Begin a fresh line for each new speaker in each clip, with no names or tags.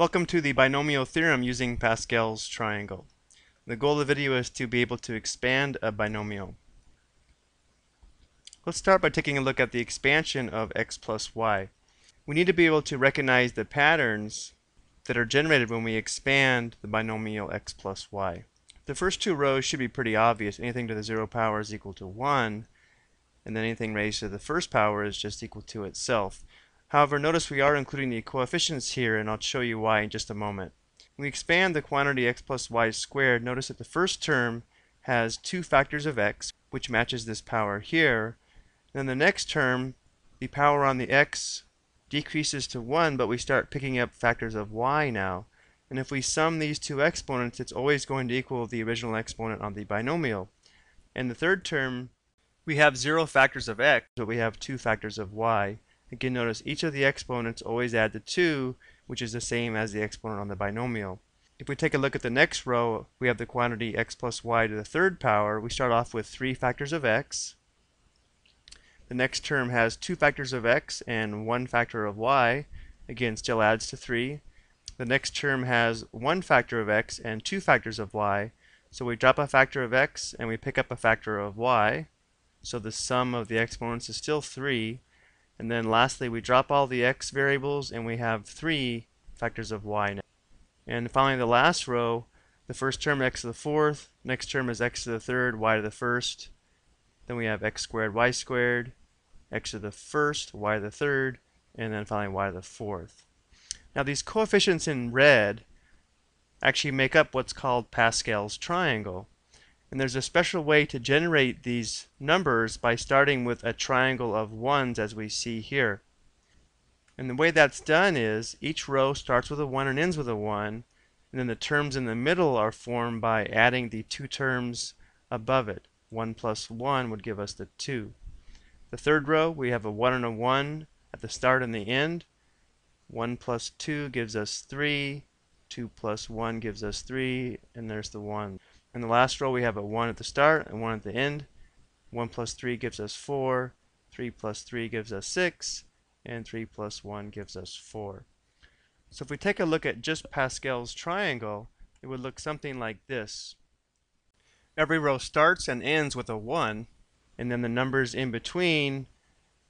Welcome to the binomial theorem using Pascal's triangle. The goal of the video is to be able to expand a binomial. Let's start by taking a look at the expansion of x plus y. We need to be able to recognize the patterns that are generated when we expand the binomial x plus y. The first two rows should be pretty obvious. Anything to the zero power is equal to 1, and then anything raised to the first power is just equal to itself. However, notice we are including the coefficients here, and I'll show you why in just a moment. When we expand the quantity x plus y squared, notice that the first term has two factors of x, which matches this power here. Then the next term, the power on the x decreases to 1, but we start picking up factors of y now. And if we sum these two exponents, it's always going to equal the original exponent on the binomial. And the third term, we have zero factors of x, but we have two factors of y. Again, notice each of the exponents always add to 2, which is the same as the exponent on the binomial. If we take a look at the next row, we have the quantity x plus y to the third power. We start off with three factors of x. The next term has two factors of x and one factor of y. Again, still adds to 3. The next term has one factor of x and two factors of y. So we drop a factor of x and we pick up a factor of y. So the sum of the exponents is still 3. And then lastly, we drop all the x variables and we have three factors of y now. And finally, the last row, the first term x to the fourth, next term is x to the third, y to the first. Then we have x squared, y squared, x to the first, y to the third, and then finally y to the fourth. Now these coefficients in red actually make up what's called Pascal's triangle. And there's a special way to generate these numbers by starting with a triangle of ones as we see here. And the way that's done is each row starts with a 1 and ends with a 1, and then the terms in the middle are formed by adding the two terms above it. 1 plus 1 would give us the 2. The third row, we have a 1 and a 1 at the start and the end. 1 plus 2 gives us 3, 2 plus 1 gives us 3, and there's the 1. In the last row we have a 1 at the start and 1 at the end. 1 plus 3 gives us 4, 3 plus 3 gives us 6, and 3 plus 1 gives us 4. So if we take a look at just Pascal's triangle, it would look something like this. Every row starts and ends with a 1, and then the numbers in between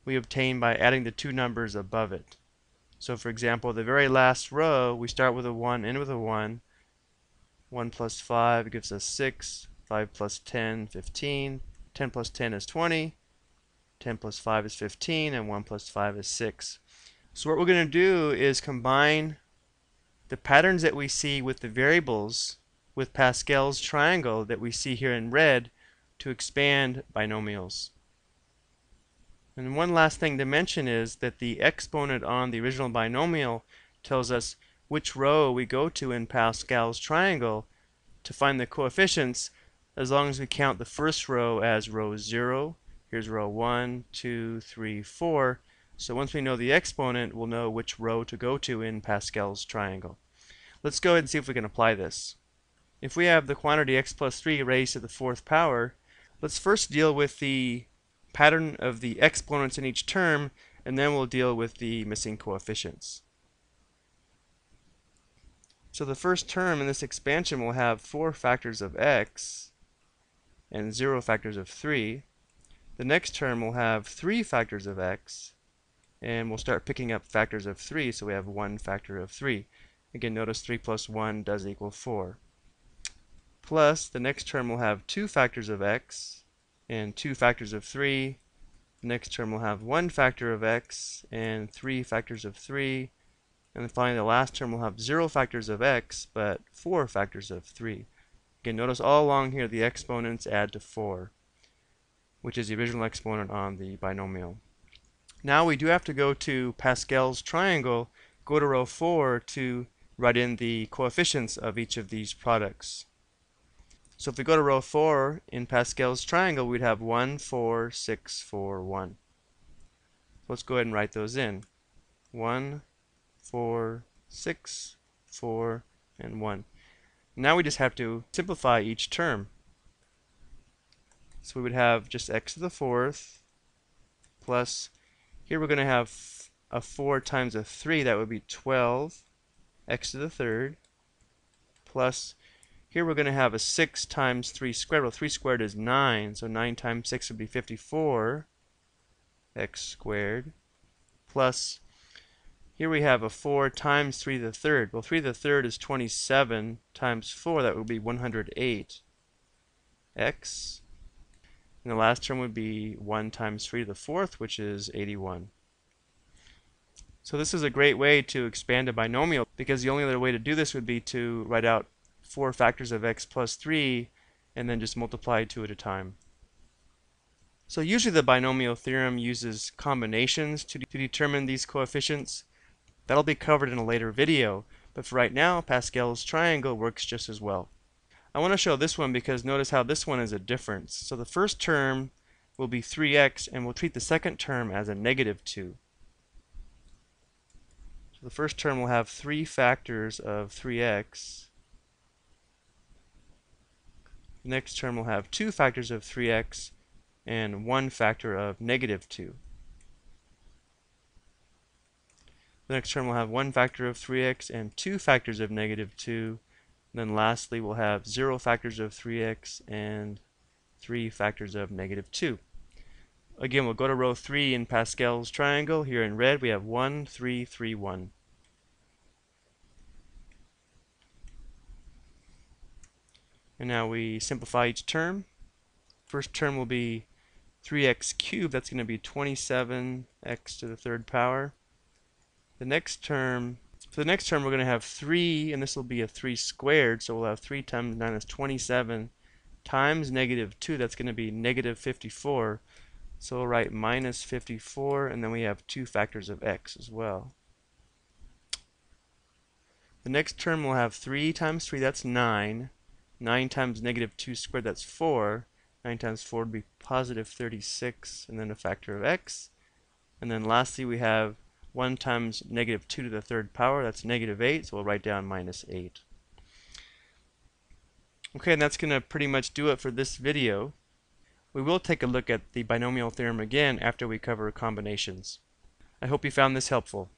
we obtain by adding the two numbers above it. So for example, the very last row, we start with a 1, end with a 1, 1 plus 5 gives us 6. 5 plus 10, 15. 10 plus 10 is 20. 10 plus 5 is 15. And 1 plus 5 is 6. So what we're going to do is combine the patterns that we see with the variables with Pascal's triangle that we see here in red to expand binomials. And one last thing to mention is that the exponent on the original binomial tells us which row we go to in Pascal's triangle to find the coefficients as long as we count the first row as row 0. Here's row 1, 2, 3, 4. So once we know the exponent, we'll know which row to go to in Pascal's triangle. Let's go ahead and see if we can apply this. If we have the quantity x plus 3 raised to the fourth power, let's first deal with the pattern of the exponents in each term, and then we'll deal with the missing coefficients. So the first term in this expansion will have 4 factors of x and 0 factors of 3. The next term will have 3 factors of x and we'll start picking up factors of 3 so we have 1 factor of 3. Again notice 3 plus 1 does equal 4. Plus the next term will have 2 factors of x and 2 factors of 3. The next term will have 1 factor of x and 3 factors of 3 and then finally, the last term will have 0 factors of x, but 4 factors of 3. Again, notice all along here the exponents add to 4, which is the original exponent on the binomial. Now we do have to go to Pascal's triangle, go to row 4 to write in the coefficients of each of these products. So if we go to row 4 in Pascal's triangle, we'd have 1, 4, 6, 4, 1. Let's go ahead and write those in. 1, 4, 6, 4, and 1. Now we just have to simplify each term. So we would have just x to the fourth plus, here we're going to have a 4 times a 3, that would be 12 x to the third plus here we're going to have a 6 times 3 squared. Well, 3 squared is 9, so 9 times 6 would be 54 x squared plus here we have a 4 times 3 to the third. Well, 3 to the third is 27 times 4. That would be 108 x. And the last term would be 1 times 3 to the fourth, which is 81. So this is a great way to expand a binomial because the only other way to do this would be to write out four factors of x plus 3 and then just multiply two at a time. So usually the binomial theorem uses combinations to, to determine these coefficients. That'll be covered in a later video, but for right now, Pascal's triangle works just as well. I want to show this one because notice how this one is a difference. So the first term will be 3x and we'll treat the second term as a negative 2. So the first term will have three factors of 3x. The next term will have two factors of 3x and one factor of negative 2. The next term we'll have one factor of 3x and two factors of negative 2. And then lastly, we'll have zero factors of 3x and three factors of negative 2. Again, we'll go to row 3 in Pascal's triangle. Here in red, we have 1, 3, 3, 1. And now we simplify each term. First term will be 3x cubed. That's going to be 27x to the third power. The next term, for the next term we're going to have 3, and this will be a 3 squared, so we'll have 3 times 9 is 27 times negative 2, that's going to be negative 54. So we'll write minus 54, and then we have two factors of x as well. The next term we'll have 3 times 3, that's 9. 9 times negative 2 squared, that's 4. 9 times 4 would be positive 36, and then a factor of x. And then lastly, we have 1 times negative 2 to the third power, that's negative 8, so we'll write down minus 8. Okay, and that's going to pretty much do it for this video. We will take a look at the binomial theorem again after we cover combinations. I hope you found this helpful.